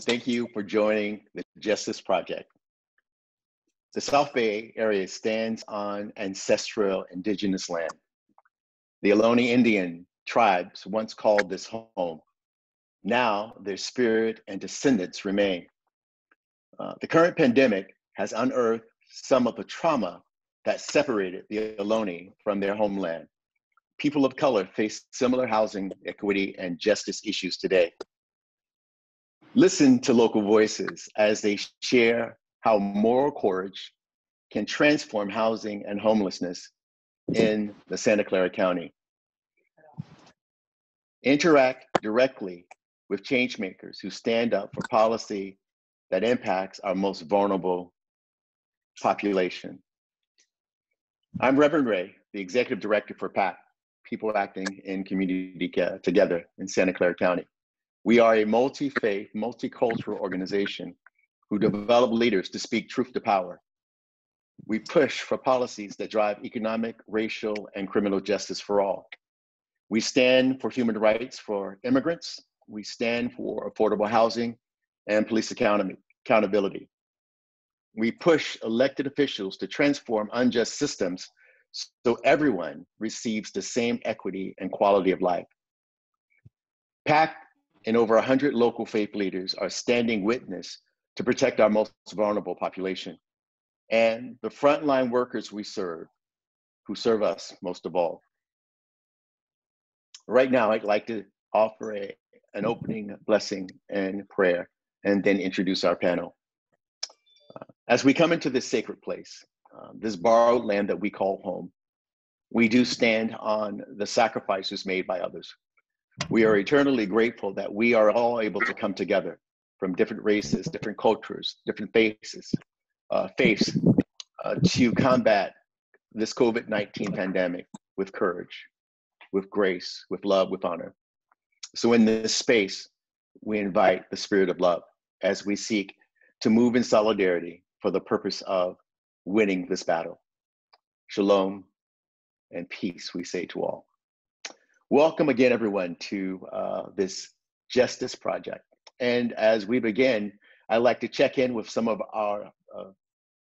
Thank you for joining the Justice Project. The South Bay area stands on ancestral indigenous land. The Ohlone Indian tribes once called this home. Now their spirit and descendants remain. Uh, the current pandemic has unearthed some of the trauma that separated the Ohlone from their homeland. People of color face similar housing equity and justice issues today. Listen to local voices as they share how moral courage can transform housing and homelessness in the Santa Clara County. Interact directly with changemakers who stand up for policy that impacts our most vulnerable population. I'm Reverend Ray, the Executive Director for PACT, People Acting in Community Together in Santa Clara County. We are a multi-faith, multicultural organization who develop leaders to speak truth to power. We push for policies that drive economic, racial, and criminal justice for all. We stand for human rights for immigrants. We stand for affordable housing and police accountability. We push elected officials to transform unjust systems so everyone receives the same equity and quality of life. PACT and over 100 local faith leaders are standing witness to protect our most vulnerable population and the frontline workers we serve, who serve us most of all. Right now, I'd like to offer a, an opening blessing and prayer and then introduce our panel. Uh, as we come into this sacred place, uh, this borrowed land that we call home, we do stand on the sacrifices made by others we are eternally grateful that we are all able to come together from different races, different cultures, different faces, uh, faiths uh, to combat this COVID 19 pandemic with courage, with grace, with love, with honor. So, in this space, we invite the spirit of love as we seek to move in solidarity for the purpose of winning this battle. Shalom and peace, we say to all. Welcome again, everyone, to uh, this Justice Project. And as we begin, I'd like to check in with some of our uh,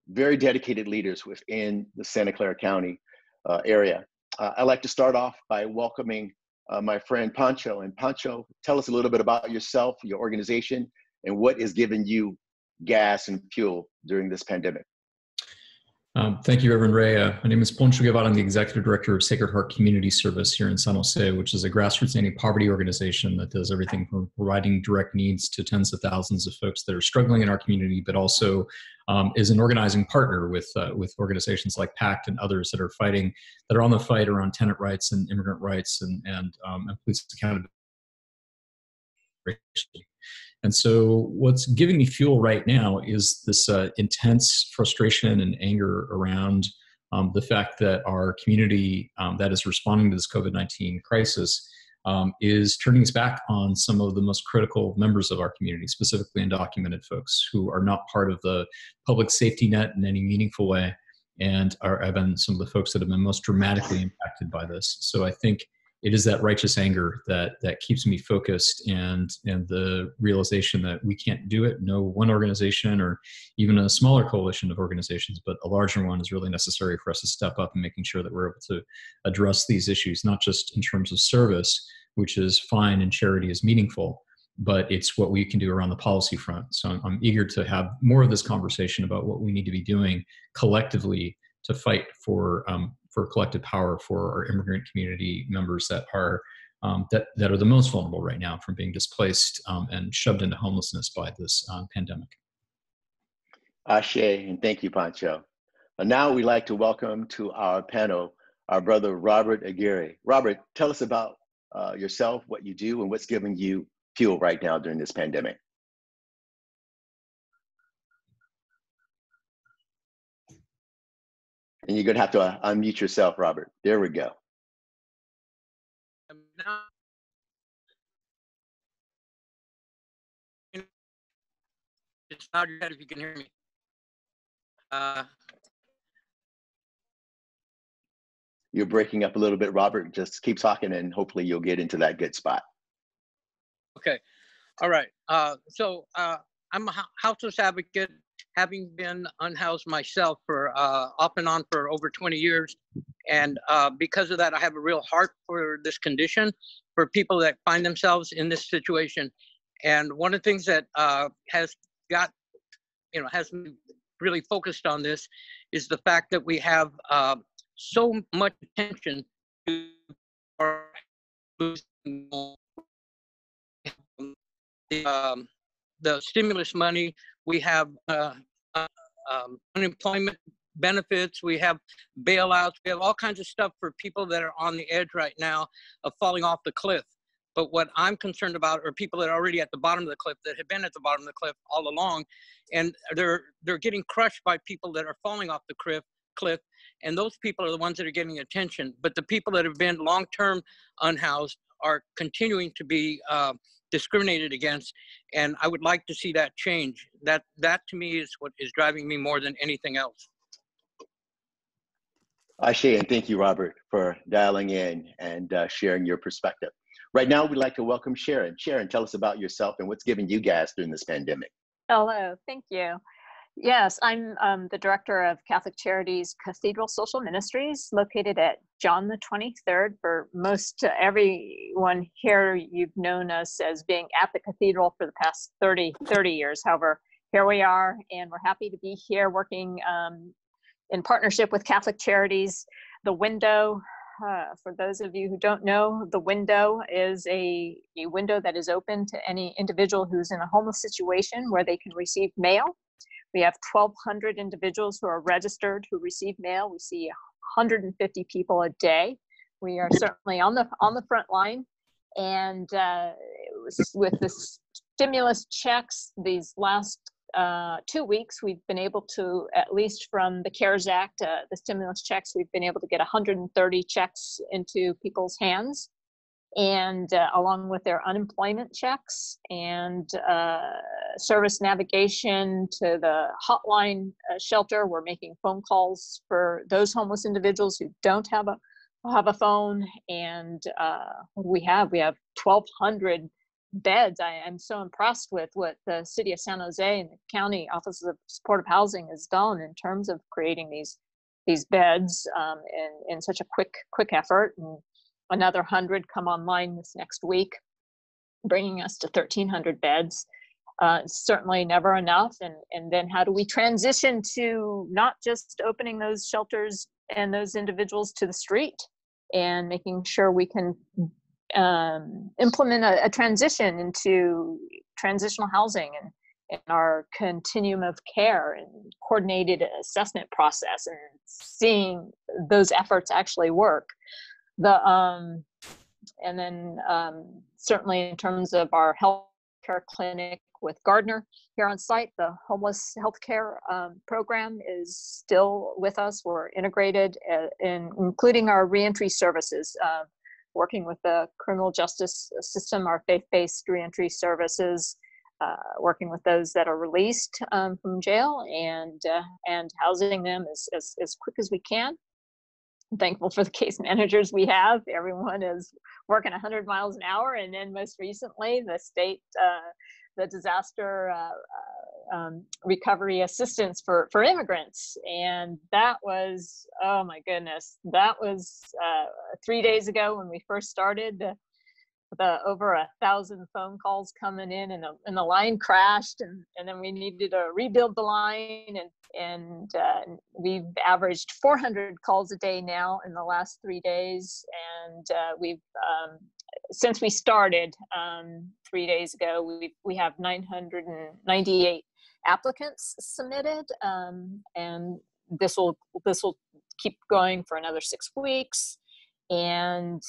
very dedicated leaders within the Santa Clara County uh, area. Uh, I'd like to start off by welcoming uh, my friend Poncho. And Poncho, tell us a little bit about yourself, your organization, and what is giving you gas and fuel during this pandemic. Um, thank you, Reverend Ray. Uh, my name is Poncho Guevara. I'm the Executive Director of Sacred Heart Community Service here in San Jose, which is a grassroots anti-poverty organization that does everything from providing direct needs to tens of thousands of folks that are struggling in our community, but also um, is an organizing partner with uh, with organizations like PACT and others that are fighting, that are on the fight around tenant rights and immigrant rights and and, um, and police accountability. And so, what's giving me fuel right now is this uh, intense frustration and anger around um, the fact that our community um, that is responding to this COVID 19 crisis um, is turning its back on some of the most critical members of our community, specifically undocumented folks who are not part of the public safety net in any meaningful way and are have been some of the folks that have been most dramatically impacted by this. So I think it is that righteous anger that that keeps me focused and and the realization that we can't do it. No one organization or even a smaller coalition of organizations but a larger one is really necessary for us to step up and making sure that we're able to address these issues not just in terms of service which is fine and charity is meaningful but it's what we can do around the policy front. So i'm, I'm eager to have more of this conversation about what we need to be doing collectively to fight for um, for collective power for our immigrant community members that are um, that, that are the most vulnerable right now from being displaced um, and shoved into homelessness by this um, pandemic. Ashe, and thank you, Poncho. And now we'd like to welcome to our panel our brother Robert Aguirre. Robert, tell us about uh, yourself, what you do, and what's giving you fuel right now during this pandemic. And you're going to have to uh, unmute yourself, Robert. There we go. It's louder if you can hear me. Uh, you're breaking up a little bit, Robert. Just keep talking and hopefully you'll get into that good spot. Okay. All right. Uh, so uh, I'm a houseless advocate, having been unhoused myself for uh, off and on for over 20 years. And uh, because of that, I have a real heart for this condition, for people that find themselves in this situation. And one of the things that uh, has got, you know, has really focused on this is the fact that we have uh, so much attention to our um, the stimulus money. We have uh, uh, um, unemployment benefits. We have bailouts. We have all kinds of stuff for people that are on the edge right now of falling off the cliff. But what I'm concerned about are people that are already at the bottom of the cliff that have been at the bottom of the cliff all along, and they're they're getting crushed by people that are falling off the cliff. Cliff, and those people are the ones that are getting attention. But the people that have been long-term unhoused are continuing to be uh, discriminated against and i would like to see that change that that to me is what is driving me more than anything else Ashe, and thank you, Robert, for dialing in and uh, sharing your perspective. Right now, we'd like to welcome Sharon. Sharon, tell us about yourself and what's given you gas during this pandemic. Hello, thank you. Yes, I'm um, the director of Catholic Charities Cathedral Social Ministries, located at John the 23rd. For most uh, everyone here, you've known us as being at the cathedral for the past 30, 30 years. However, here we are, and we're happy to be here working um, in partnership with Catholic Charities. The window, uh, for those of you who don't know, the window is a, a window that is open to any individual who's in a homeless situation where they can receive mail we have 1,200 individuals who are registered who receive mail. We see 150 people a day. We are certainly on the on the front line, and uh, with the stimulus checks these last uh, two weeks, we've been able to, at least from the CARES Act, uh, the stimulus checks, we've been able to get 130 checks into people's hands and uh, along with their unemployment checks and uh, service navigation to the hotline uh, shelter. We're making phone calls for those homeless individuals who don't have a have a phone, and uh, we have we have 1,200 beds. I am so impressed with what the city of San Jose and the county Office of Supportive Housing has done in terms of creating these these beds um, in in such a quick quick effort and another 100 come online this next week, bringing us to 1,300 beds. Uh, certainly never enough. And, and then how do we transition to not just opening those shelters and those individuals to the street and making sure we can um, implement a, a, transition into transitional housing and, and our continuum of care and coordinated assessment process and seeing those efforts actually work the um, and then um, certainly in terms of our healthcare clinic with Gardner here on site, the homeless healthcare um, program is still with us. We're integrated uh, in including our reentry services, uh, working with the criminal justice system, our faith-based reentry services, uh, working with those that are released um, from jail and uh, and housing them as, as, as quick as we can thankful for the case managers we have. Everyone is working 100 miles an hour. And then most recently, the state, uh, the disaster uh, uh, um, recovery assistance for, for immigrants. And that was, oh my goodness, that was uh, three days ago when we first started the over a thousand phone calls coming in and the, and the line crashed and, and then we needed to rebuild the line and and uh, we've averaged 400 calls a day now in the last three days and uh, we've um, since we started um, three days ago we we have 998 applicants submitted um, and this will this will keep going for another six weeks and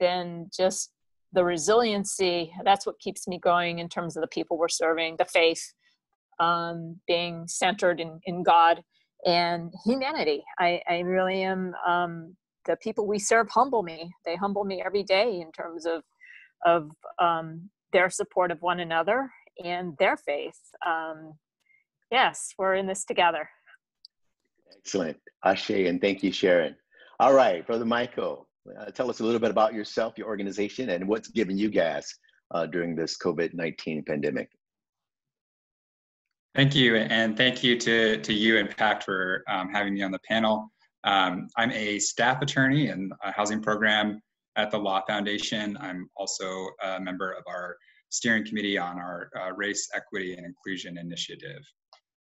then just the resiliency that's what keeps me going in terms of the people we're serving the faith um, being centered in, in god and humanity. I, I really am um, the people we serve humble me. They humble me every day in terms of of um, their support of one another and their faith. Um, yes we're in this together. Excellent. Ashe and thank you sharon. All right brother michael uh, tell us a little bit about yourself, your organization, and what's giving you gas uh, during this COVID 19 pandemic. Thank you, and thank you to, to you and PACT for um, having me on the panel. Um, I'm a staff attorney in a housing program at the Law Foundation. I'm also a member of our steering committee on our uh, Race, Equity, and Inclusion Initiative.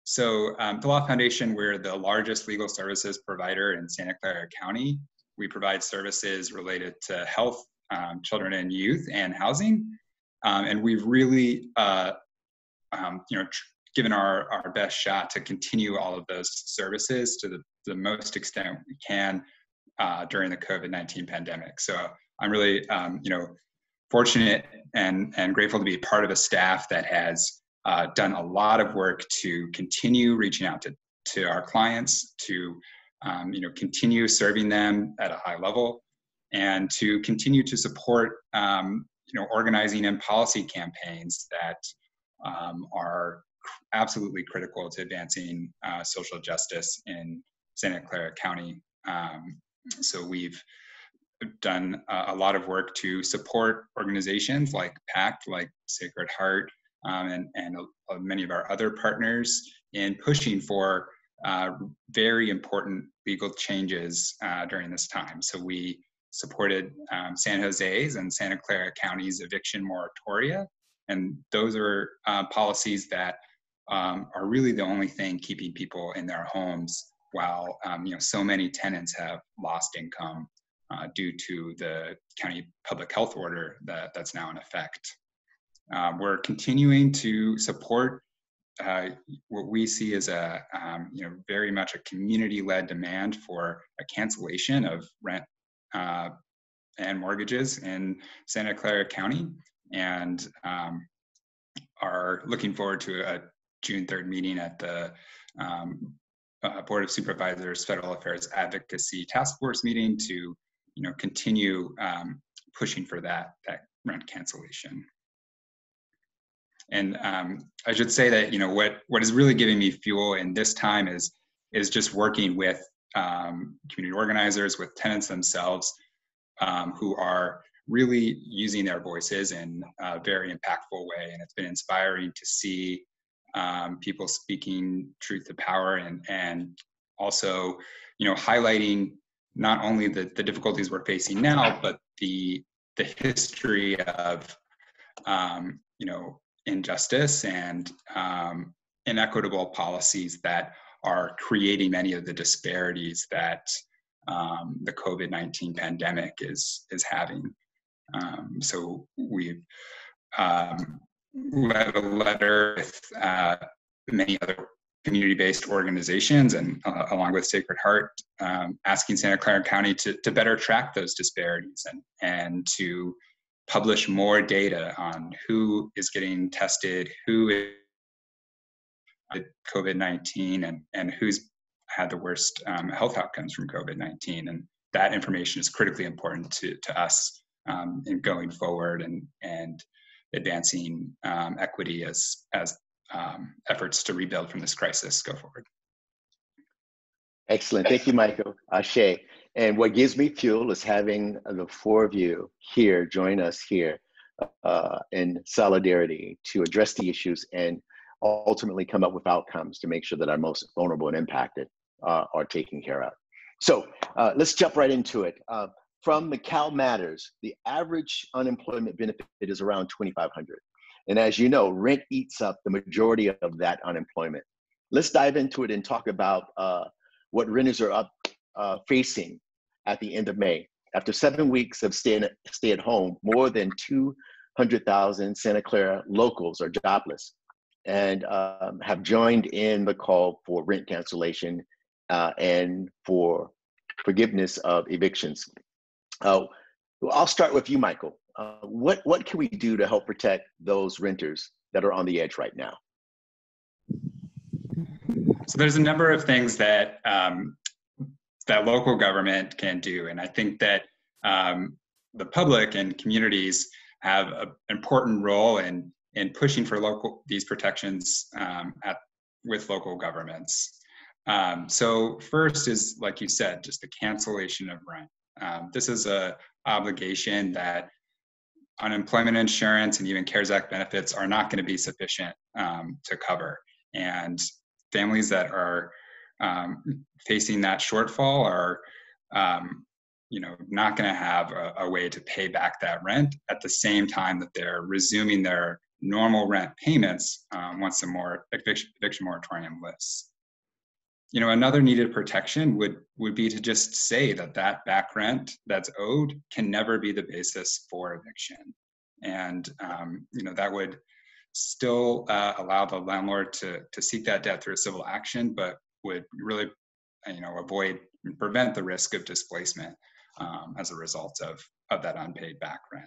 So um, the Law Foundation, we're the largest legal services provider in Santa Clara County. We provide services related to health, um, children and youth, and housing. Um, and we've really, uh, um, you know, given our, our best shot to continue all of those services to the, the most extent we can uh, during the COVID-19 pandemic. So I'm really, um, you know, fortunate and, and grateful to be part of a staff that has uh, done a lot of work to continue reaching out to, to our clients, to um, you know, continue serving them at a high level, and to continue to support um, you know, organizing and policy campaigns that um, are absolutely critical to advancing uh, social justice in Santa Clara County. Um, so we've done a, lot of work to support organizations like PACT, like Sacred Heart, um, and, and uh, many of our other partners in pushing for uh, very important legal changes uh, during this time. So we supported um, San Jose's and Santa Clara County's eviction moratoria, and those are uh, policies that um, are really the only thing keeping people in their homes while um, you know so many tenants have lost income uh, due to the county public health order that, that's now in effect. Uh, we're continuing to support uh, what we see is a um, you know very much a community-led demand for a cancellation of rent uh, and mortgages in Santa Clara County, and um, are looking forward to a June 3rd meeting at the um, uh, Board of Supervisors Federal Affairs Advocacy Task Force meeting to you know continue um, pushing for that that rent cancellation. And um, I should say that you know what what is really giving me fuel in this time is is just working with um, community organizers, with tenants themselves, um, who are really using their voices in a very impactful way. And it's been inspiring to see um, people speaking truth to power and and also you know highlighting not only the, the difficulties we're facing now but the the history of um, you know injustice and um, inequitable policies that are creating many of the disparities that um, the COVID-19 pandemic is is having. Um, so we've um, led a letter with uh, many other community-based organizations and uh, along with Sacred Heart, um, asking Santa Clara County to, to better track those disparities and, and to publish more data on who is getting tested, who is COVID-19 and, and who's had the worst um, health outcomes from COVID-19. And that information is critically important to, to us um, in going forward and, and advancing um, equity as, as um, efforts to rebuild from this crisis go forward. Excellent. Thank you, Michael. Ashe. And what gives me fuel is having the four of you here join us here uh, in solidarity to address the issues and ultimately come up with outcomes to make sure that our most vulnerable and impacted uh, are taken care of. So uh, let's jump right into it. Uh, from McCal Matters, the average unemployment benefit is around 2,500. And as you know, rent eats up the majority of that unemployment. Let's dive into it and talk about uh, what renters are up uh, facing at the end of May. After seven weeks of stay, stay at home, more than 200,000 Santa Clara locals are jobless and um, have joined in the call for rent cancellation uh, and for forgiveness of evictions. Uh, I'll start with you, Michael. Uh, what what can we do to help protect those renters that are on the edge right now? So there's a number of things that um, that local government can do, and I think that um, the public and communities have an important role in in pushing for local these protections um, at with local governments. Um, so first is like you said, just the cancellation of rent. Um, this is a obligation that unemployment insurance and even CARES Act benefits are not going to be sufficient um, to cover. And families that are um, facing that shortfall are, um, you know, not going to have a, a, way to pay back that rent at the same time that they're resuming their normal rent payments um, once the more eviction, eviction moratorium lifts. You know, another needed protection would would be to just say that that back rent that's owed can never be the basis for eviction, and um, you know that would still uh, allow the landlord to to seek that debt through a civil action, but would really you know avoid and prevent the risk of displacement um, as a result of of that unpaid back rent.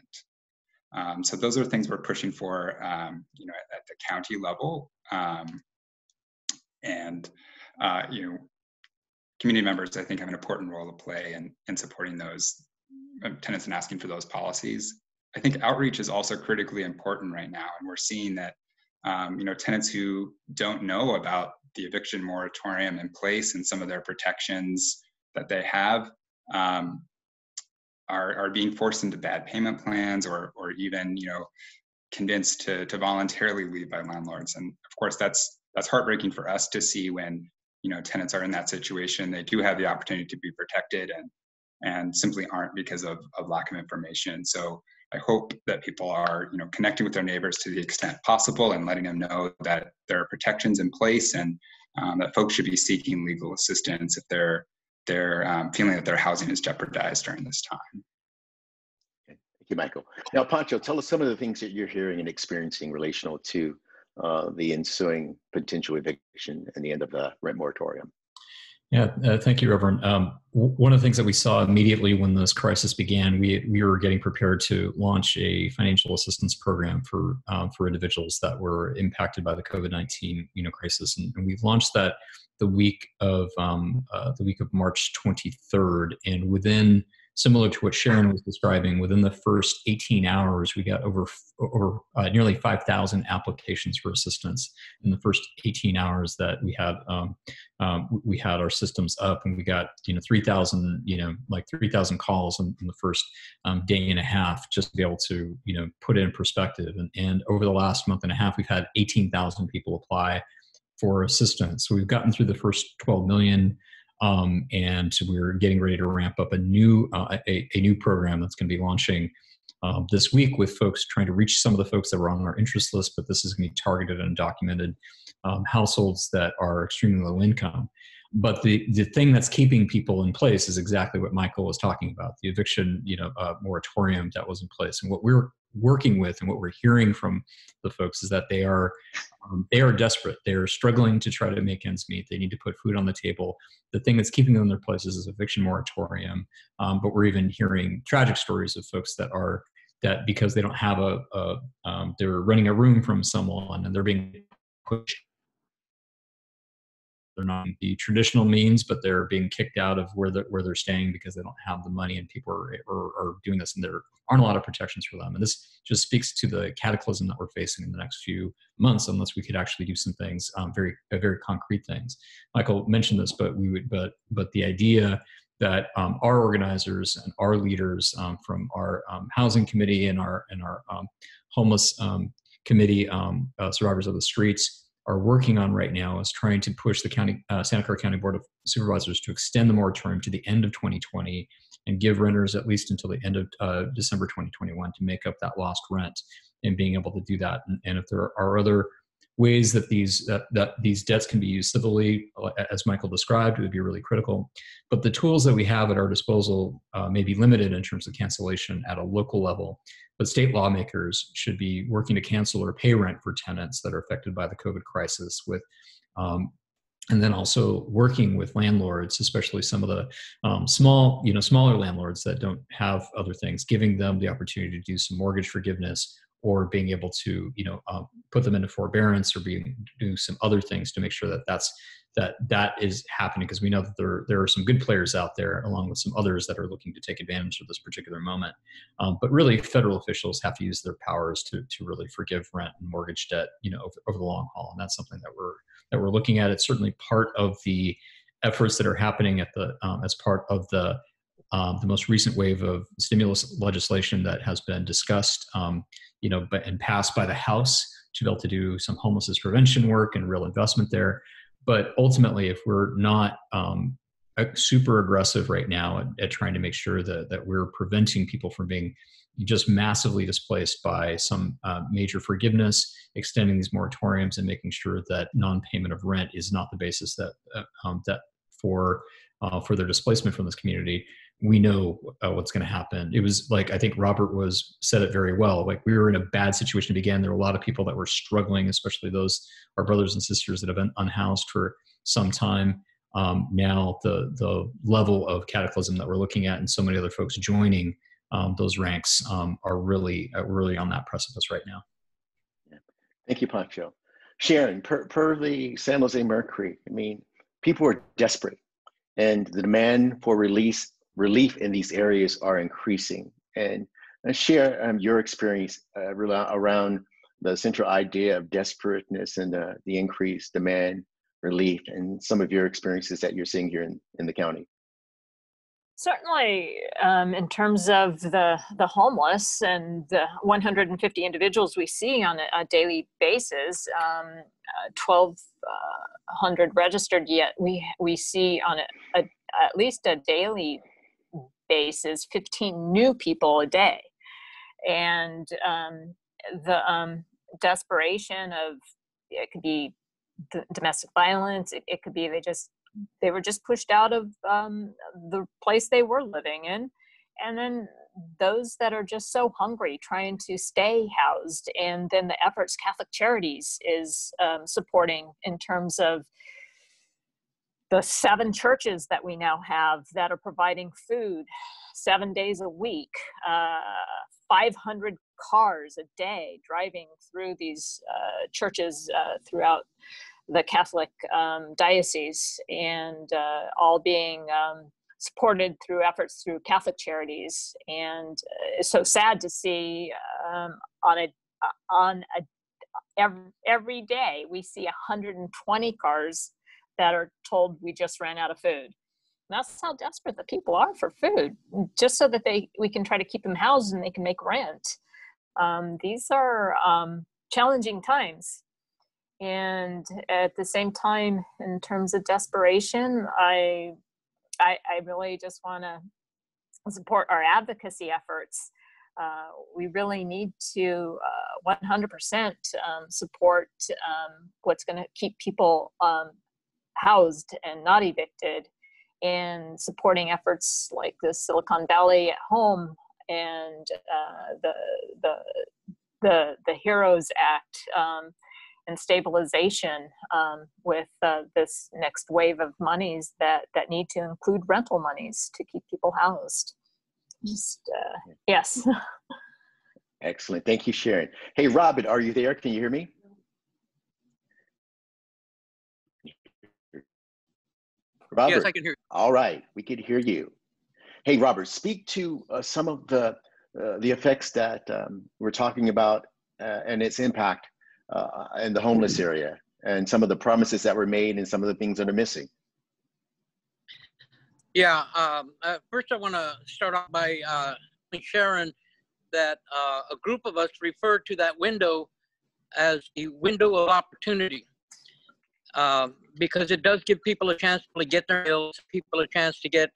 Um, so those are things we're pushing for, um, you know, at, at, the county level, um, and uh, you know, community members I think have an important role to play in in supporting those uh, tenants and asking for those policies. I think outreach is also critically important right now, and we're seeing that um, you know tenants who don't know about the eviction moratorium in place and some of their protections that they have um, are, are being forced into bad payment plans or, or even you know convinced to, to voluntarily leave by landlords. And of course that's that's heartbreaking for us to see when you know tenants are in that situation. They do have the opportunity to be protected and and simply aren't because of, of lack of information. So I hope that people are, you know, connecting with their neighbors to the extent possible and letting them know that there are protections in place and um, that folks should be seeking legal assistance if they're they're um, feeling that their housing is jeopardized during this time. Thank you, Michael. Now, Poncho, tell us some of the things that you're hearing and experiencing relational to uh, the ensuing potential eviction and the end of the rent moratorium. Yeah, uh, thank you, Reverend. Um, w- one of the things that we saw immediately when this crisis began, we we were getting prepared to launch a financial assistance program for um, for individuals that were impacted by the COVID nineteen you know crisis, and, and, we've launched that the week of um, uh, the week of March twenty third, and within similar to what Sharon was describing, within the first 18 hours, we got over over uh, nearly 5,000 applications for assistance in the first 18 hours that we had um, um, we had our systems up, and we got you know 3,000 you know like 3,000 calls in, in the first um, day and a half just to be able to you know put it in perspective. And, and over the last month and a half, we've had 18,000 people apply for assistance. So we've gotten through the first 12 million um, and we're getting ready to ramp up a new uh, a, a, new program that's going to be launching um, this week with folks trying to reach some of the folks that were on our interest list, but this is going to be targeted and documented um, households that are extremely low income. But the, the thing that's keeping people in place is exactly what Michael was talking about, the eviction you know, uh, moratorium that was in place. And what we're working with and what we're hearing from the folks is that they are um, they are desperate. They are struggling to try to make ends meet. They need to put food on the table. The thing that's keeping them in their places is a eviction moratorium um, but we're even hearing tragic stories of folks that are that because they don't have a, a um, they're renting a room from someone and they're being pushed they're not the traditional means, but they're being kicked out of where they're, where they're staying because they don't have the money and people are, are, are, doing this and there aren't a lot of protections for them. And this just speaks to the cataclysm that we're facing in the next few months unless we could actually do some things, um, very, very concrete things. Michael mentioned this, but we would, but, but the idea that um, our organizers and our leaders um, from our um, housing committee and our, and our um, homeless um, committee, uh, survivors of the streets, are working on right now is trying to push the county uh, Santa Clara County Board of Supervisors to extend the moratorium to the end of 2020 and give renters at least until the end of uh, December 2021 to make up that lost rent and being able to do that. And, and if there are other ways that these that, that these debts can be used civilly, uh, as Michael described, would be really critical. But the tools that we have at our disposal uh, may be limited in terms of cancellation at a local level. But state lawmakers should be working to cancel or pay rent for tenants that are affected by the COVID crisis with um, and then also working with landlords especially some of the um, small you know smaller landlords that don't have other things giving them the opportunity to do some mortgage forgiveness or being able to you know um, put them into forbearance or being do some other things to make sure that that's that that is happening because we know that there there are some good players out there along with some others that are looking to take advantage of this particular moment. Um, but really federal officials have to use their powers to to really forgive rent and mortgage debt you know over, over the long haul and that's something that we're that we're looking at. It's certainly part of the efforts that are happening at the um, as part of the um, the most recent wave of stimulus legislation that has been discussed, um, you know, but, and passed by the House to be able to do some homelessness prevention work and real investment there. But ultimately, if we're not um, super aggressive right now at, at, trying to make sure that, that we're preventing people from being just massively displaced by some uh, major forgiveness, extending these moratoriums, and making sure that non-payment of rent is not the basis that uh, um, that for uh, for their displacement from this community. We know uh, what's going to happen. It was like I think Robert was said it very well. Like we were in a bad situation to begin. There were a lot of people that were struggling, especially those our brothers and sisters that have been unhoused for some time. Um, now the the level of cataclysm that we're looking at, and so many other folks joining um, those ranks um, are really uh, really on that precipice right now. Thank you, Poncho. Sharon, per, per the San Jose Mercury, I mean, people are desperate, and the demand for release relief in these areas are increasing. And, and share um, your experience uh, around the central idea of desperateness and the, the increased demand relief and some of your experiences that you're seeing here in, in the county. Certainly, um, in terms of the the homeless and the 150 individuals we see on a, a daily basis, um, uh, 1,200 uh, registered. Yet we we see on a, a, at least a daily basis 15 new people a day, and um, the um, desperation of it could be domestic violence. It, it could be they just they were just pushed out of um, the place they were living in and then those that are just so hungry trying to stay housed and then the efforts catholic charities is um, supporting in terms of the seven churches that we now have that are providing food seven days a week uh, 500 cars a day driving through these uh, churches uh, throughout the Catholic um, diocese and uh, all being um, supported through efforts through Catholic charities. And uh, it's so sad to see um, on a uh, on a every, every day we see 120 cars that are told we just ran out of food. And that's how desperate the people are for food, just so that they we can try to keep them housed and they can make rent. Um, these are um, challenging times and at the same time in terms of desperation i i, I really just want to support our advocacy efforts uh, we really need to uh, 100% um, support um, what's going to keep people um, housed and not evicted and supporting efforts like the silicon valley at home and uh, the, the the the heroes act um, and stabilization um, with uh, this next wave of monies that that need to include rental monies to keep people housed. Just uh, yes. Excellent. Thank you, Sharon. Hey, Robin, are you there? Can you hear me? Robert. Yes, I can hear. You. All right, we can hear you. Hey, Robert, speak to uh, some of the uh, the effects that um, we're talking about uh, and its impact uh, in the homeless area and some of the promises that were made and some of the things that are missing. Yeah, um, uh, first I want to start off by uh, sharing that uh, a group of us refer to that window as the window of opportunity um, because it does give people a chance to get their meals, people a chance to get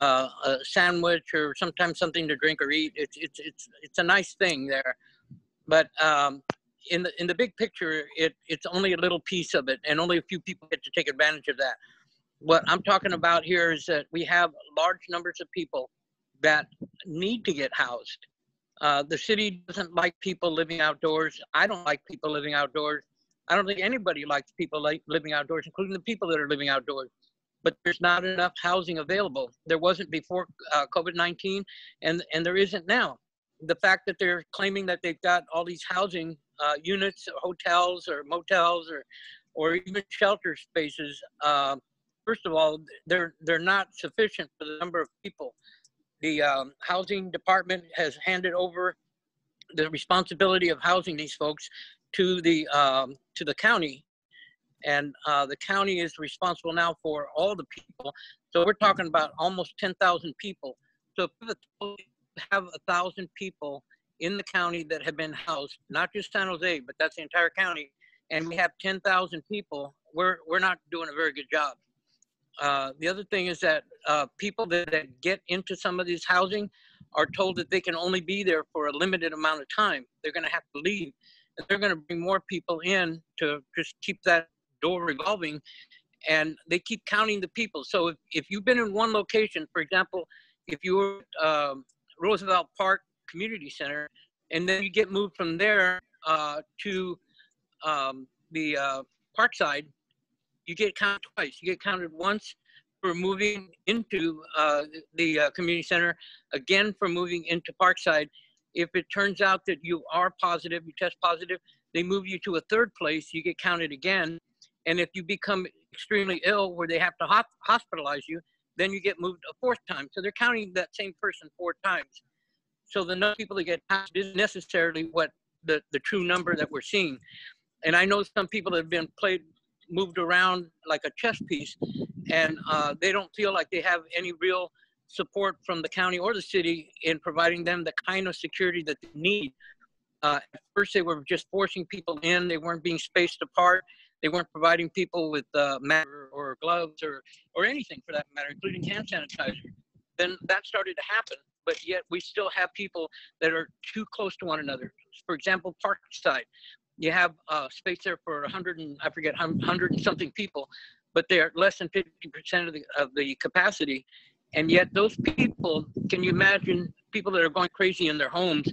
uh, a sandwich or sometimes something to drink or eat. It's it's it's it's a nice thing there, but um, in the in the big picture, it it's only a little piece of it, and only a few people get to take advantage of that. What I'm talking about here is that we have large numbers of people that need to get housed. Uh, the city doesn't like people living outdoors. I don't like people living outdoors. I don't think anybody likes people like living outdoors, including the people that are living outdoors. But there's not enough housing available. There wasn't before uh, COVID-19, and and there isn't now. The fact that they're claiming that they've got all these housing uh, units, hotels or motels or, or even shelter spaces. Uh, first of all, they're, they're not sufficient for the number of people. The um, housing department has handed over the responsibility of housing these folks to the, um, to the county. and uh, the county is responsible now for all the people. So we're talking about almost 10,000 people. So if we have a thousand people in the county that have been housed, not just San Jose, but that's the entire county, and we have 10,000 people, we're, we're not doing a very good job. Uh, the other thing is that uh, people that, that get into some of these housing are told that they can only be there for a limited amount of time. They're going to have to leave. They're going to bring more people in to just keep that door revolving. And they keep counting the people. So if, if you've been in one location, for example, if you were um, Roosevelt Park Community Center, and then you get moved from there uh, to um, the uh, Parkside, you get counted twice. You get counted once for moving into uh, the uh, community center, again for moving into Parkside. If it turns out that you are positive, you test positive, they move you to a third place, you get counted again. And if you become extremely ill where they have to hospitalize you, then you get moved a fourth time. So they're counting that same person four times. So the number of people that get passed isn't necessarily what the, the true number that we're seeing. And I know some people that have been played, moved around like a chess piece, and uh, they don't feel like they have any real support from the county or the city in providing them the kind of security that they need. Uh, at first, they were just forcing people in. They weren't being spaced apart. They weren't providing people with uh, mask or gloves or, or anything for that matter, including hand sanitizer. Then that started to happen, but yet we still have people that are too close to one another. For example, Parkside, you have uh, space there for 100 and I forget 100 and something people, but they're less than 50% of the, of the capacity. And yet those people, can you imagine people that are going crazy in their homes?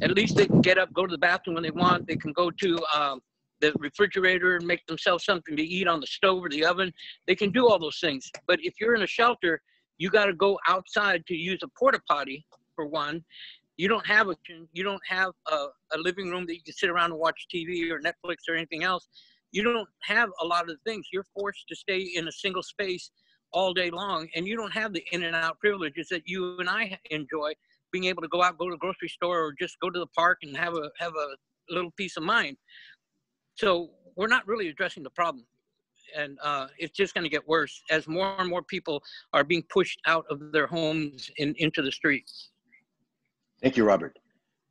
At least they can get up, go to the bathroom when they want. They can go to um, the refrigerator and make themselves something to eat on the stove or the oven. They can do all those things. But if you're in a shelter, you got to go outside to use a porta potty for one. You don't have a you don't have a, a living room that you can sit around and watch TV or Netflix or anything else. You don't have a lot of things. You're forced to stay in a single space all day long, and you don't have the in and out privileges that you and I enjoy. Being able to go out, go to the grocery store, or just go to the park and have a have a little peace of mind. So we're not really addressing the problem. And uh, it's just going to get worse as more and more people are being pushed out of their homes and into the streets. Thank you, Robert.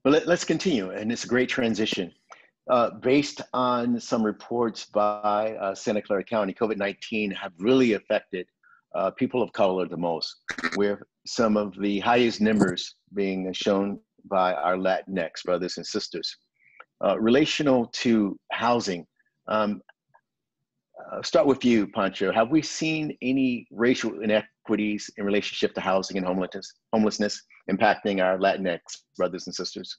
Well, let, us continue, and it's a great transition. Uh, based on some reports by uh, Santa Clara County, COVID 19 have really affected uh, people of color the most, with some of the highest numbers being shown by our Latinx brothers and sisters. Uh, relational to housing, um, uh, start with you, Poncho. Have we seen any racial inequities in relationship to housing and homelessness, homelessness impacting our Latinx brothers and sisters?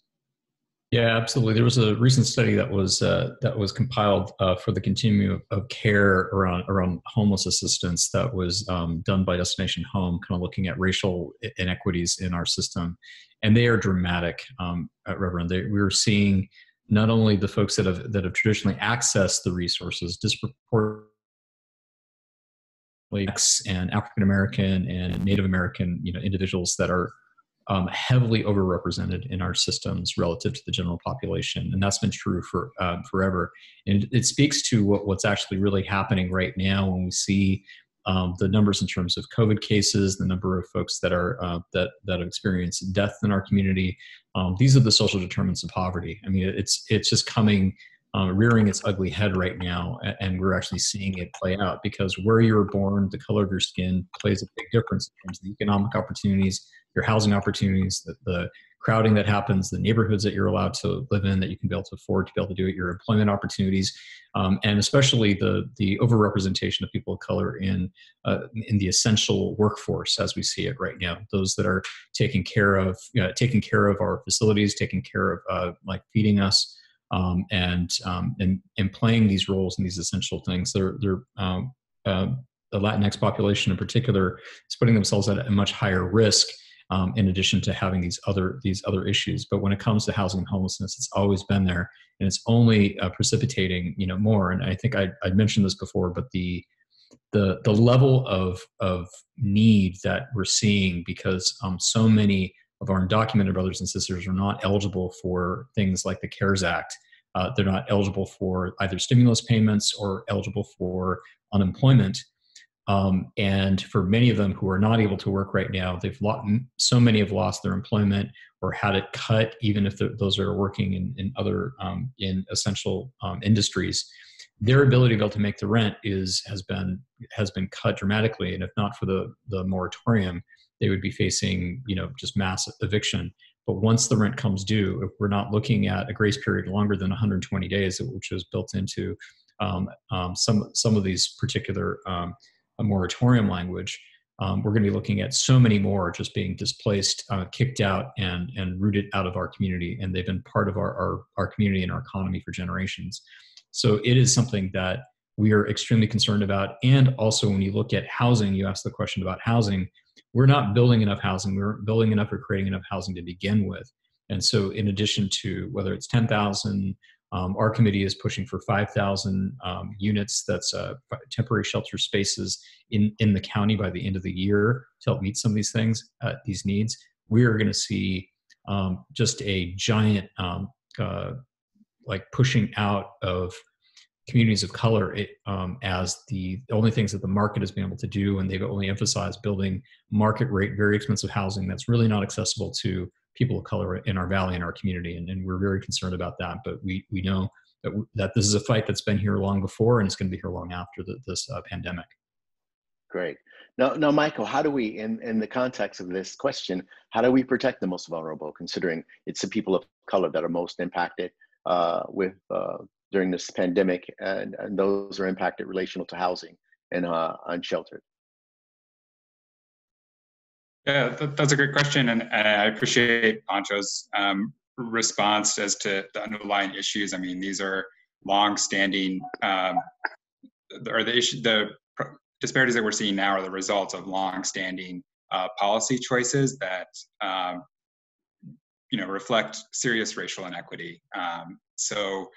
Yeah, absolutely. There was a recent study that was uh, that was compiled uh, for the continuum of care around around homeless assistance that was um, done by Destination Home, kind of looking at racial inequities in our system, and they are dramatic, um, Reverend. They, we are seeing not only the folks that have that have traditionally accessed the resources disproportionately and African American and Native American you know individuals that are um, heavily overrepresented in our systems relative to the general population, and that's been true for uh, forever. And it speaks to what, what's actually really happening right now when we see um, the numbers in terms of COVID cases, the number of folks that are uh, that that have experienced death in our community. Um, these are the social determinants of poverty. I mean, it's it's just coming, um, rearing its ugly head right now, and we're actually seeing it play out because where you were born, the color of your skin plays a big difference in terms of the economic opportunities, your housing opportunities, the, the crowding that happens, the neighborhoods that you're allowed to live in that you can be able to afford to be able to do it, your employment opportunities, um, and especially the the overrepresentation of people of color in uh, in the essential workforce as we see it right now. Those that are taking care of you know, taking care of our facilities, taking care of uh, like feeding us. Um, and, um, and and playing these roles in these essential things, they're they're um, uh, the Latinx population in particular is putting themselves at a much higher risk um, in addition to having these other these other issues. But when it comes to housing and homelessness, it's always been there, and it's only uh, precipitating, you know, more. And I think I, I mentioned this before, but the the the level of of need that we're seeing because um, so many of our undocumented brothers and sisters are not eligible for things like the CARES Act. uh, they're not eligible for either stimulus payments or eligible for unemployment. Um, and for many of them who are not able to work right now, they've lost, so many have lost their employment or had it cut, even if those are working in, in other um, in essential um, industries. Their ability to be able to make the rent is has been has been cut dramatically, and if not for the the moratorium, they would be facing you know just mass eviction. But once the rent comes due, if we're not looking at a grace period longer than 120 days, which was built into um, um, some some of these particular um, moratorium language, um, we're going to be looking at so many more just being displaced, uh, kicked out, and and rooted out of our community, and they've been part of our, our our community and our economy for generations. So it is something that we are extremely concerned about. And also, when you look at housing, you ask the question about housing we're not building enough housing. We're building enough or creating enough housing to begin with. And so, in addition to whether it's 10,000, um, our committee is pushing for 5,000 um, units that's uh, temporary shelter spaces in, in the county by the end of the year to help meet some of these things, uh, these needs. We are going to see um, just a giant, um, uh, like pushing out of communities of color um, as the only things that the market has been able to do, and they've only emphasized building market rate, very expensive housing that's really not accessible to people of color in our valley and our community, and, and we're very concerned about that. But we we know that that this is a fight that's been here long before, and it's going to be here long after the, this uh, pandemic. Great. Now, now, Michael, how do we, in, in the context of this question, how do we protect the most vulnerable, considering it's the people of color that are most impacted uh, with uh, during this pandemic, and, and those are impacted relational to housing and uh, unsheltered? Yeah, that, that's a great question, and, I appreciate Poncho's um, response as to the underlying issues. I mean, these are long-standing, um, or the issue, the disparities that we're seeing now are the results of long-standing uh, policy choices that um, you know reflect serious racial inequity. Um, so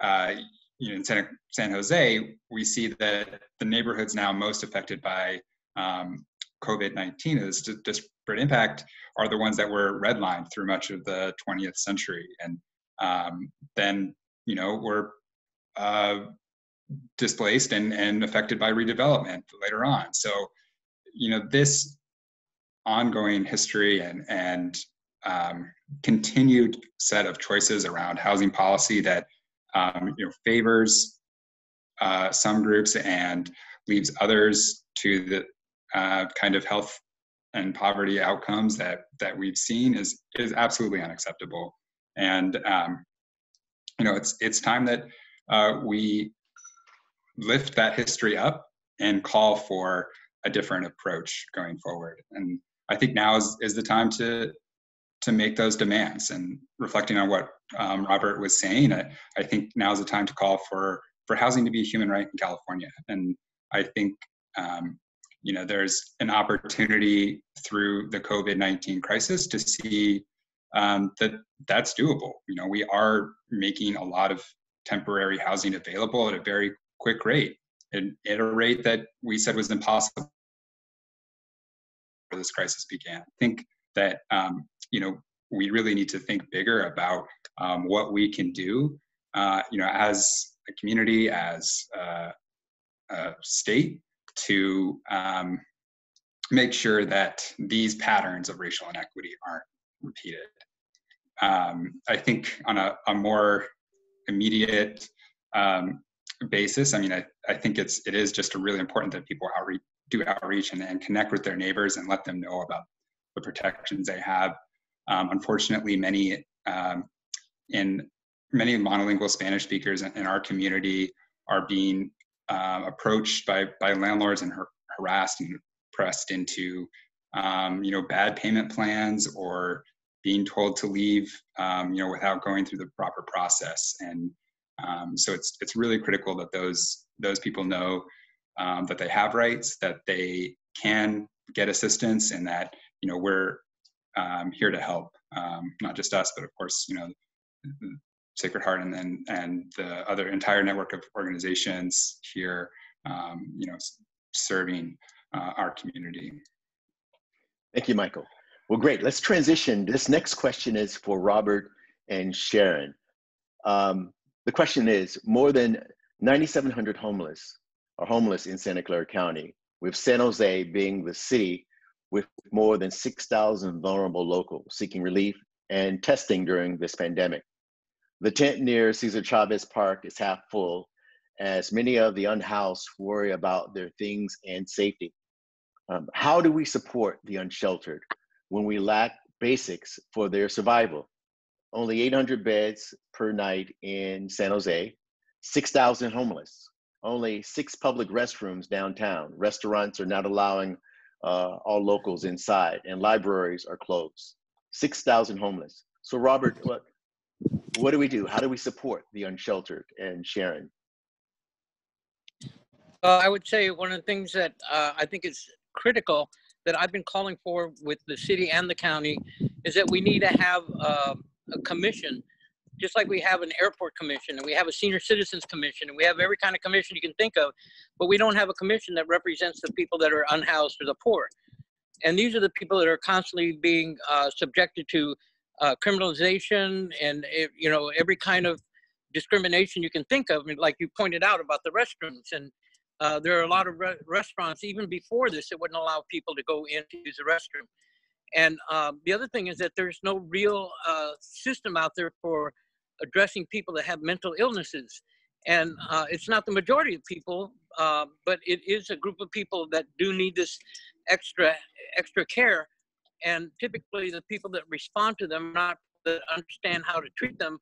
uh, you know, in San, Jose, we see that the neighborhoods now most affected by um, COVID-19, this disparate impact, are the ones that were redlined through much of the 20th century, and um, then you know were uh, displaced and and affected by redevelopment later on. So, you know, this ongoing history and and um, continued set of choices around housing policy that um, you know, favors uh, some groups and leaves others to the uh, kind of health and poverty outcomes that that we've seen is is absolutely unacceptable. And um, you know, it's it's time that uh, we lift that history up and call for a different approach going forward. And I think now is, is the time to to make those demands. And reflecting on what um, Robert was saying, I, I think now is the time to call for for housing to be a human right in California. And I think um, you know there's an opportunity through the COVID nineteen crisis to see um, that that's doable. You know, we are making a lot of temporary housing available at a very quick rate, and at a rate that we said was impossible before this crisis began. I think that um, you know we really need to think bigger about um, what we can do uh, you know as a community as a, a state to um, make sure that these patterns of racial inequity aren't repeated. Um, i think on a, a more immediate um, basis i mean I, I think it's it is just really important that people do outreach and, and connect with their neighbors and let them know about the protections they have. Um, unfortunately, many um, in many monolingual Spanish speakers in, in our community are being uh, approached by by landlords and har- harassed and pressed into um, you know bad payment plans or being told to leave um, you know without going through the proper process and um, so it's it's really critical that those those people know um, that they have rights that they can get assistance and that you know we're um, here to help um, not just us but of course you know sacred heart and then and the other entire network of organizations here um, you know serving uh, our community. Thank you michael. Well great. Let's transition. This next question is for robert and sharon. Um, the question is more than 9,700 homeless are homeless in Santa Clara County, with San Jose being the city with more than 6,000 vulnerable locals seeking relief and testing during this pandemic. The tent near Cesar Chavez Park is half full, as many of the unhoused worry about their things and safety. Um, how do we support the unsheltered when we lack basics for their survival? Only 800 beds per night in San Jose, 6,000 homeless, only six public restrooms downtown. Restaurants are not allowing uh, all locals inside, and libraries are closed. 6,000 homeless. So, Robert, what, what do we do? How do we support the unsheltered and Sharon? Uh, I would say one of the things that uh, I think is critical that I've been calling for with the city and the county is that we need to have uh, a commission, just like we have an airport commission and we have a senior citizens commission and we have every kind of commission you can think of, but we don't have a commission that represents the people that are unhoused or the poor. And these are the people that are constantly being uh, subjected to uh, criminalization and eh, you know every kind of discrimination you can think of, like you pointed out about the restrooms and uh, there are a lot of re- restaurants, even before this, that wouldn't allow people to go in to use the restroom. And um, the other thing is that there's no real uh, system out there for addressing people that have mental illnesses. And uh, it's not the majority of people, uh, but it is a group of people that do need this extra extra care. And typically, the people that respond to them not that understand how to treat them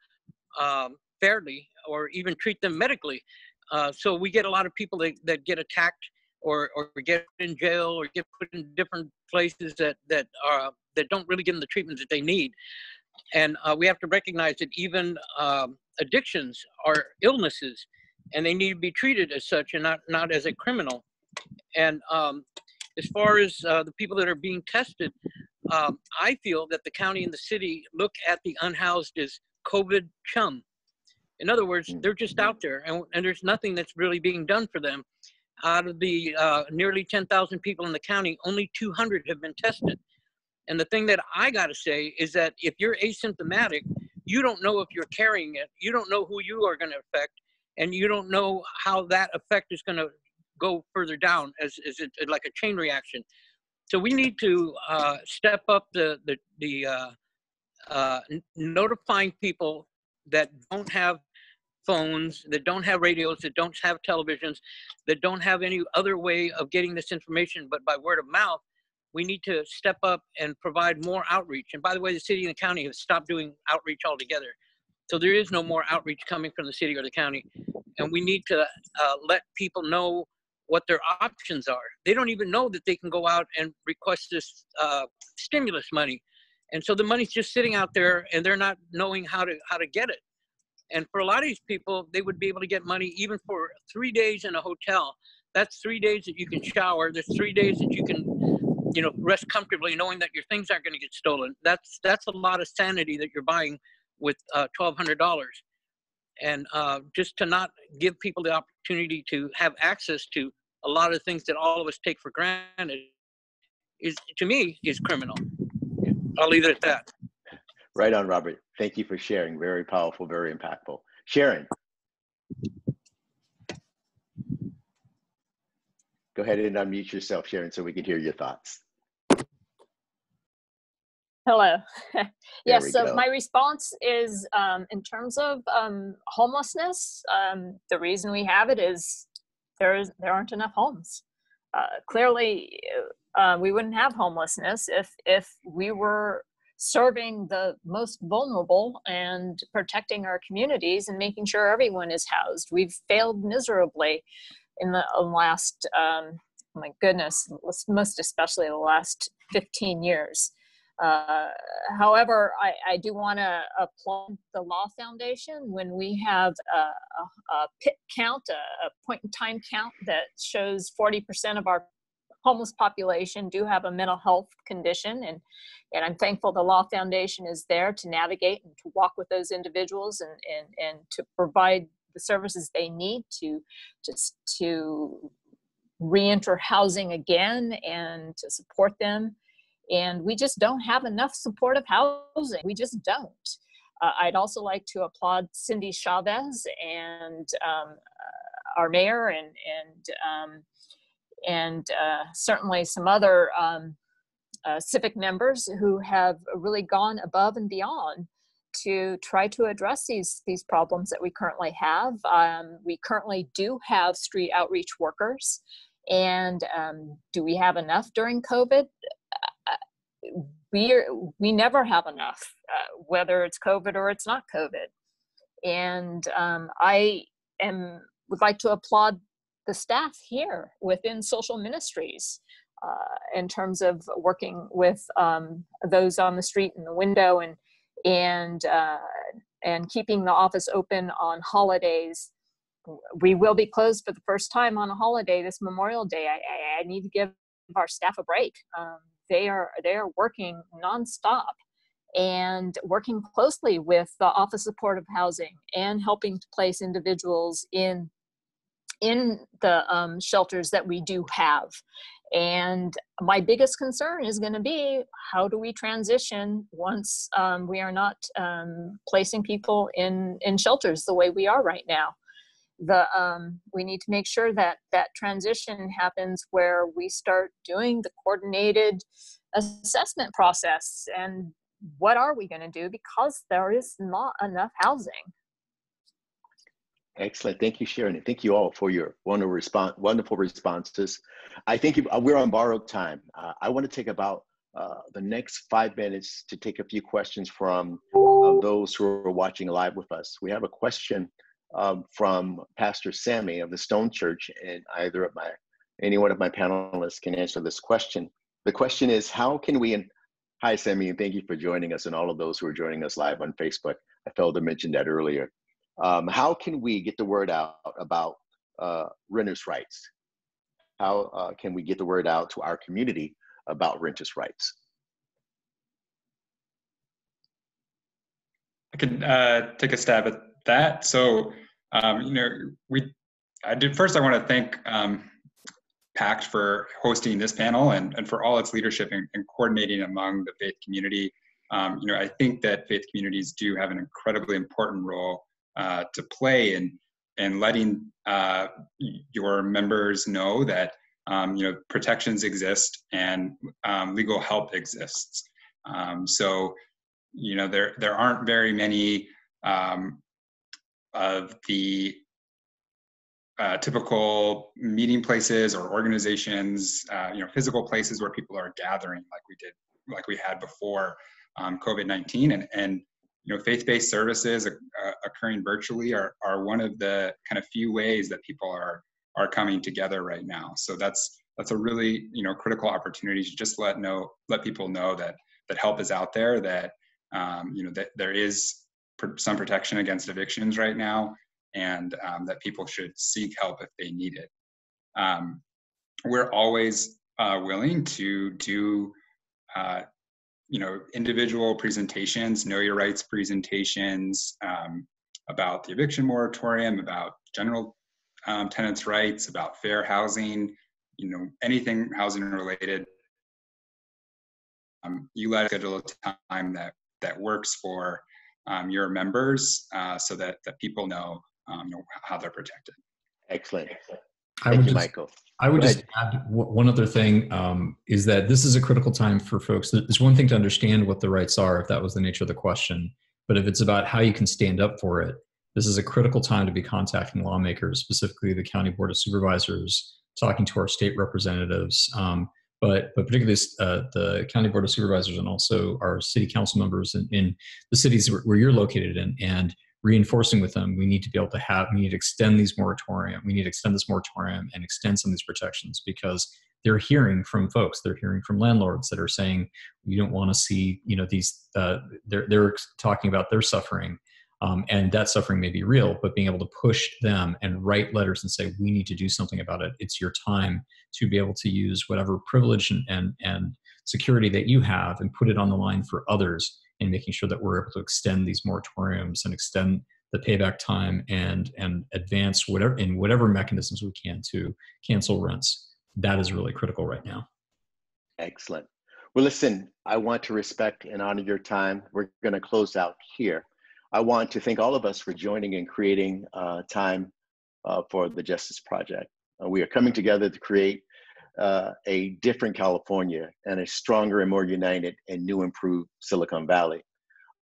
um, fairly or even treat them medically. Uh, so we get a lot of people that, that get attacked or, or get in jail or get put in different places that, that, are, that don't really give them the treatment that they need. And uh, we have to recognize that even um, addictions are illnesses and they need to be treated as such and not, not as a criminal. And um, as far as uh, the people that are being tested, um, I feel that the county and the city look at the unhoused as COVID chum. In other words, mm. they're just out there, and, and there's nothing that's really being done for them. Out of the uh, nearly 10,000 people in the county, only 200 have been tested. And the thing that I got to say is that if you're asymptomatic, you don't know if you're carrying it. You don't know who you are going to affect, and you don't know how that effect is going to go further down as, as it, like a chain reaction. So we need to uh, step up the the, the uh, uh, notifying people that don't have phones, that don't have radios, that don't have televisions, that don't have any other way of getting this information but by word of mouth, we need to step up and provide more outreach. And by the way, the city and the county have stopped doing outreach altogether. So there is no more outreach coming from the city or the county. And we need to uh, let people know what their options are. They don't even know that they can go out and request this uh, stimulus money and so the money's just sitting out there and they're not knowing how to how to get it and for a lot of these people they would be able to get money even for three days in a hotel that's three days that you can shower there's three days that you can you know rest comfortably knowing that your things aren't going to get stolen that's that's a lot of sanity that you're buying with uh, $1200 and uh, just to not give people the opportunity to have access to a lot of things that all of us take for granted is to me is criminal I'll leave it at that. Right on, Robert. Thank you for sharing. Very powerful, very impactful. Sharon. Go ahead and unmute yourself, Sharon, so we can hear your thoughts. Hello. yes, so go. my response is um, in terms of um, homelessness, um, the reason we have it is there, is, there aren't enough homes. Uh, clearly, uh, we wouldn't have homelessness if if we were serving the most vulnerable and protecting our communities and making sure everyone is housed. We've failed miserably in the last, um, oh my goodness, most especially the last 15 years. Uh, however, I, I do want to applaud the Law Foundation when we have a, a, a pit count, a, a point in time count that shows 40% of our homeless population do have a mental health condition and and i'm thankful the law foundation is there to navigate and to walk with those individuals and and, and to provide the services they need to just to reenter housing again and to support them and we just don't have enough supportive housing we just don't Uh, I'd also like to applaud Cindy Chavez and um, uh, our mayor and and um, and uh, certainly some other um, uh, civic members who have really gone above and beyond to try to address these these problems that we currently have. Um, we currently do have street outreach workers, and um, do we have enough during COVID? Uh, we we never have enough, uh, whether it's COVID or it's not COVID. And um, I am would like to applaud the staff here within social ministries uh, in terms of working with um, those on the street in the window and and uh, and keeping the office open on holidays. We will be closed for the first time on a holiday this Memorial Day. I, I, I need to give our staff a break. Um, they are they are working nonstop and working closely with the Office of Supportive Housing and helping to place individuals in in the um, shelters that we do have. And my biggest concern is going to be how do we transition once um, we are not um, placing people in, in shelters the way we are right now. The, um, we need to make sure that that transition happens where we start doing the coordinated assessment process and what are we going to do because there is not enough housing Excellent. Thank you, Sharon. And thank you all for your wonderful, response, wonderful responses. I think uh, we're on borrowed time. Uh, I want to take about uh, the next five minutes to take a few questions from uh, those who are watching live with us. We have a question um, from Pastor Sammy of the Stone Church, and either of my any one of my panelists can answer this question. The question is, how can we? And hi, Sammy, and thank you for joining us, and all of those who are joining us live on Facebook. I failed to mention that earlier. Um, how can we get the word out about uh, renters' rights? How uh, can we get the word out to our community about renters' rights? I can uh, take a stab at that. So, um, you know, we, I did first. I want to thank um, PACT for hosting this panel and, and for all its leadership and, and coordinating among the faith community. Um, you know, I think that faith communities do have an incredibly important role uh, to play in and letting uh, your members know that um, you know protections exist and um, legal help exists. Um, so you know there there aren't very many um, of the uh, typical meeting places or organizations, uh, you know, physical places where people are gathering like we did, like we had before um, COVID-19, and and you know, faith-based services uh, occurring virtually are, are one of the kind of few ways that people are are coming together right now. So that's that's a really you know critical opportunity to just let know let people know that that help is out there. That um, you know that there is some protection against evictions right now, and um, that people should seek help if they need it. Um, we're always uh, willing to do uh, you know, individual presentations, know your rights presentations um, about the eviction moratorium, about general um, tenants' rights, about fair housing, you know, anything housing related. Um, you let us schedule a time that that works for um, your members uh, so that that people know, um, know how they're protected. Excellent. I Thank would you, just, Michael. I would just add one other thing um, is that this is a critical time for folks. There's one thing to understand what the rights are, if that was the nature of the question, but if it's about how you can stand up for it, this is a critical time to be contacting lawmakers, specifically the county board of supervisors, talking to our state representatives, um, but but particularly uh, the county board of supervisors and also our city council members in, in the cities where, where you're located in, and reinforcing with them we need to be able to have we need to extend these moratorium we need to extend this moratorium and extend some of these protections because they're hearing from folks they're hearing from landlords that are saying we don't want to see you know these uh, they're, they're talking about their suffering um, and that suffering may be real but being able to push them and write letters and say we need to do something about it it's your time to be able to use whatever privilege and, and, and security that you have and put it on the line for others and making sure that we're able to extend these moratoriums and extend the payback time and and advance whatever in whatever mechanisms we can to cancel rents. That is really critical right now. Excellent. Well, listen, I want to respect and honor your time. We're going to close out here. I want to thank all of us for joining and creating uh, time uh, for the Justice Project. Uh, we are coming together to create uh, a different California and a stronger and more united and new improved Silicon Valley.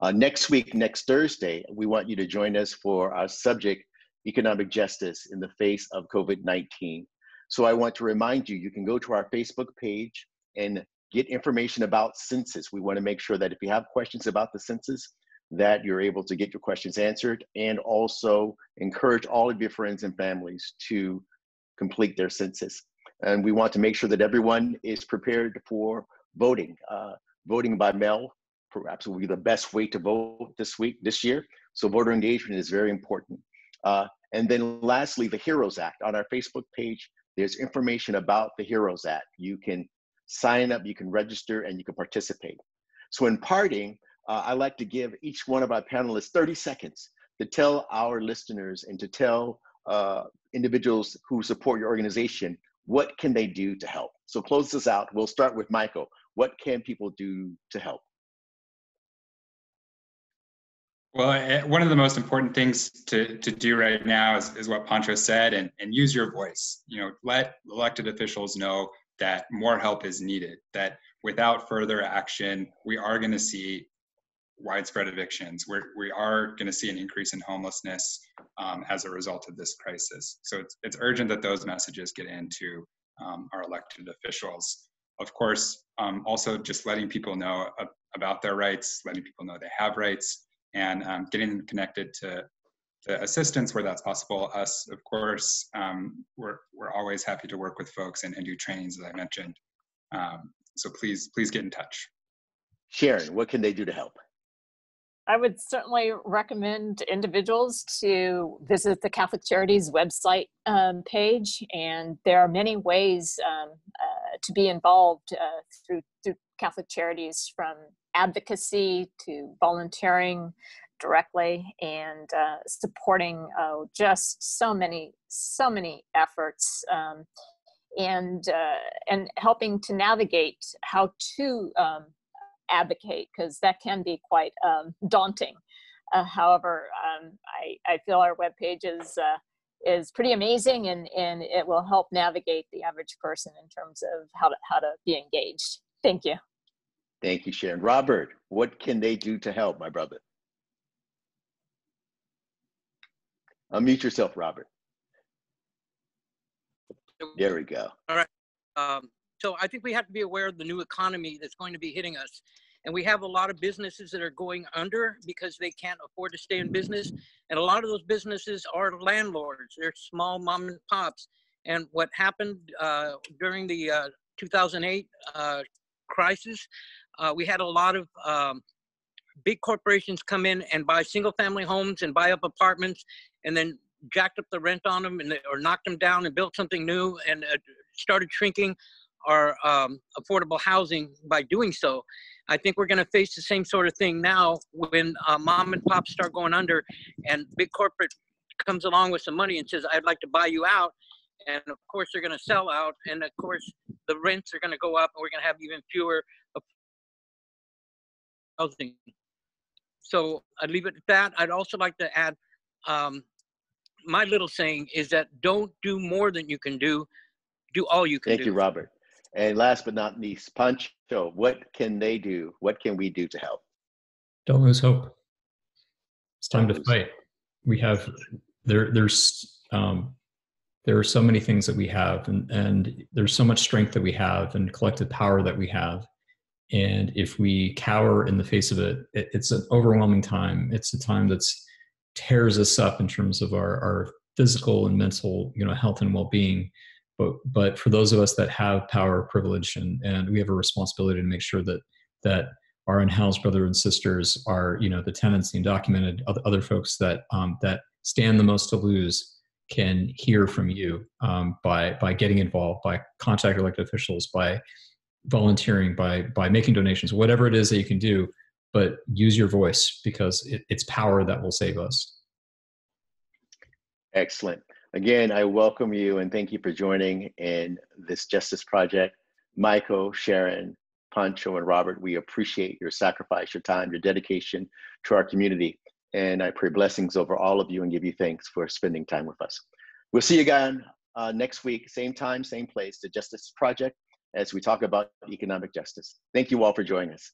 Uh, next week, next Thursday, we want you to join us for our subject, Economic Justice in the Face of COVID-19. So I want to remind you, you can go to our Facebook page and get information about census. We want to make sure that if you have questions about the census, that you're able to get your questions answered and also encourage all of your friends and families to complete their census. And we want to make sure that everyone is prepared for voting. Uh, voting by mail perhaps will be the best way to vote this week, this year. So voter engagement is very important. Uh, and then lastly, the HEROES Act. On our Facebook page, there's information about the HEROES Act. You can sign up, you can register, and you can participate. So in parting, uh, I like to give each one of our panelists 30 seconds to tell our listeners and to tell uh, individuals who support your organization what can they do to help. So close this out. We'll start with Michael. What can people do to help? Well, eh, one of the most important things to, to do right now is, is what Poncho said and, and use your voice. You know, let elected officials know that more help is needed, that without further action, we are going to see widespread evictions. We're, we are going to see an increase in homelessness um, as a result of this crisis. So it's, it's urgent that those messages get into um, our elected officials. Of course, um, also just letting people know about their rights, letting people know they have rights, and um, getting them connected to the assistance where that's possible. Us, of course, um, we're, we're always happy to work with folks and, and do trainings, as I mentioned. Um, so please, please get in touch. Sharon, what can they do to help? I would certainly recommend individuals to visit the Catholic Charities website um, page, and there are many ways um, uh, to be involved uh, through through Catholic Charities, from advocacy to volunteering directly and uh, supporting uh, just so many so many efforts um, and uh, and helping to navigate how to um, advocate because that can be quite um, daunting uh, however um, I, I feel our webpage is uh, is pretty amazing and, and it will help navigate the average person in terms of how to, how to be engaged. Thank you. Thank you, Sharon. Robert, what can they do to help, my brother? Unmute yourself, Robert. There we go. All right. Um, so I think we have to be aware of the new economy that's going to be hitting us. And we have a lot of businesses that are going under because they can't afford to stay in business. And a lot of those businesses are landlords, they're small mom and pops. And what happened uh, during the uh, 2008 uh, crisis uh, we had a lot of um, big corporations come in and buy single family homes and buy up apartments and then jacked up the rent on them and or knocked them down and built something new and uh, started shrinking our um, affordable housing by doing so. I think we're going to face the same sort of thing now when uh, mom and pop start going under and big corporate comes along with some money and says, I'd like to buy you out. And of course, they're going to sell out. And of course, the rents are going to go up and we're going to have even fewer housing. So I'd leave it at that. I'd also like to add um, my little saying is that don't do more than you can do, do all you can Thank do. you, Robert. And last but not least, Poncho, what can they do? What can we do to help? Don't lose hope. It's time to fight. We have there. There's um, there are so many things that we have, and and there's so much strength that we have, and collective power that we have, and if we cower in the face of it, it it's an overwhelming time. It's a time that's tears us up in terms of our, our physical and mental, you know, health and well-being. But but for those of us that have power, privilege, and and we have a responsibility to make sure that that our unhoused brothers and sisters are, you know, the tenants, the undocumented, other, other folks that um, that stand the most to lose can hear from you um, by by getting involved, by contact elected officials, by volunteering, by by making donations, whatever it is that you can do, but use your voice because it, it's power that will save us. Excellent. Again, I welcome you and thank you for joining in this Justice Project. Michael, Sharon, Poncho, and Robert, we appreciate your sacrifice, your time, your dedication to our community. And I pray blessings over all of you and give you thanks for spending time with us. We'll see you again uh, next week, same time, same place, the Justice Project, as we talk about economic justice. Thank you all for joining us.